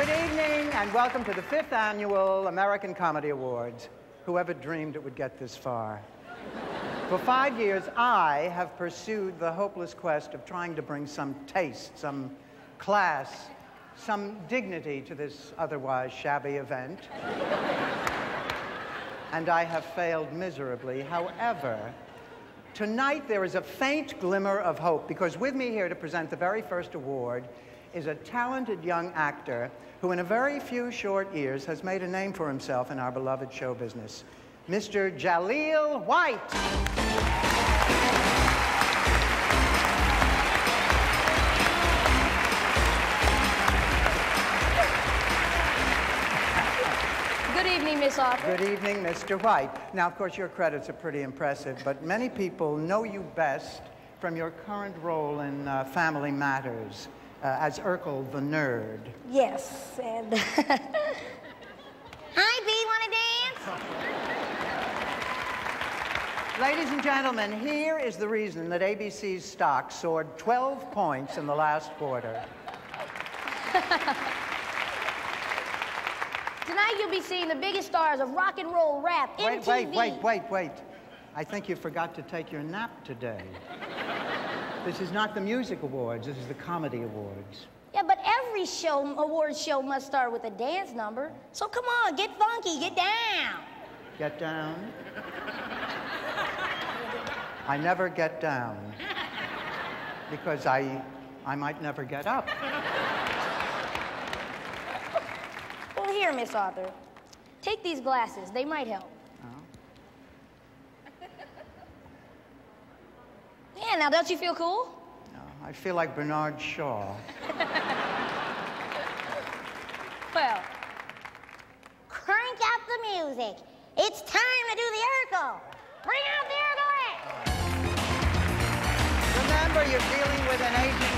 Good evening and welcome to the fifth annual American Comedy Awards. Whoever dreamed it would get this far? For five years, I have pursued the hopeless quest of trying to bring some taste, some class, some dignity to this otherwise shabby event. and I have failed miserably. However, tonight there is a faint glimmer of hope because with me here to present the very first award is a talented young actor who, in a very few short years, has made a name for himself in our beloved show business, Mr. Jaleel White. Good evening, Miss Arthur. Good evening, Mr. White. Now, of course, your credits are pretty impressive, but many people know you best from your current role in uh, Family Matters Uh, as Urkel the nerd. Yes, and. Hi, Bea, wanna dance? Ladies and gentlemen, here is the reason that ABC's stock soared 12 points in the last quarter. Tonight you'll be seeing the biggest stars of rock and roll rap, Wait, MTV. wait, wait, wait, wait. I think you forgot to take your nap today. This is not the music awards, this is the comedy awards. Yeah, but every show, award show must start with a dance number. So come on, get funky, get down. Get down. I never get down because I, I might never get up. Well, here, Miss Arthur. Take these glasses, they might help. Yeah, now don't you feel cool? No, I feel like Bernard Shaw. Well, Crank up the music. It's time to do the Urkel. Bring out the Urkel. Remember, you're dealing with an white